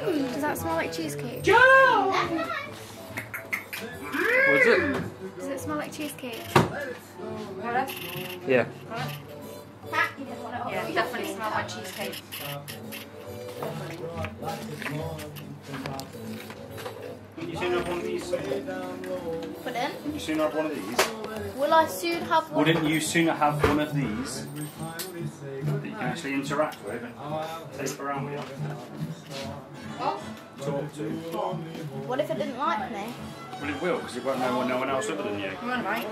Mm, does that smell like cheesecake? Joe! What's it? Does it smell like cheesecake? Yeah. Yeah, it definitely smells like cheesecake. You soon have one of these? Put in. You soon have one of these? Will I soon have one? Wouldn't you sooner have one of these that you can actually interact with and take around with? Talk to. What if it didn't like me? Well, it will, because it won't know no one else other than you. Come on, right.